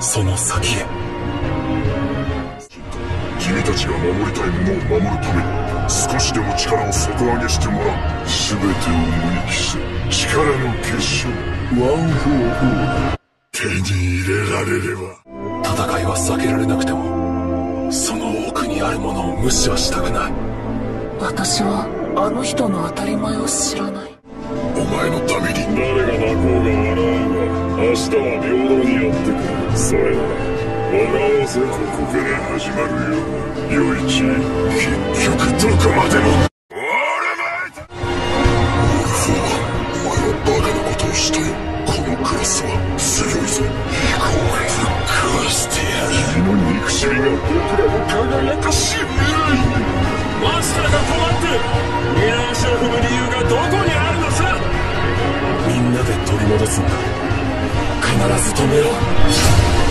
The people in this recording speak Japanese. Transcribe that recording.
その先へ。君たちが守りたいものを守るために少しでも力を底上げしてもらう全てを抜き捨て力の結晶ワン・フォー・オール手に入れられれば。戦いは避けられなくてもその奥にあるものを無視はしたくない。私はあの人の当たり前を知らない。お前のために。誰が泣こう明日は平等にやってくるそれは笑わせここから始まるよ余一結局どこまでもオールマイトオルフォーお前はバカなことをしたよこのクラスは強いぜ行こうぶっ壊してやる君の憎しみが僕らの輝かしい未来マスターが止まって二の足を踏む理由がどこにあるのさ。みんなで取り戻すんだ。必ず止めろ。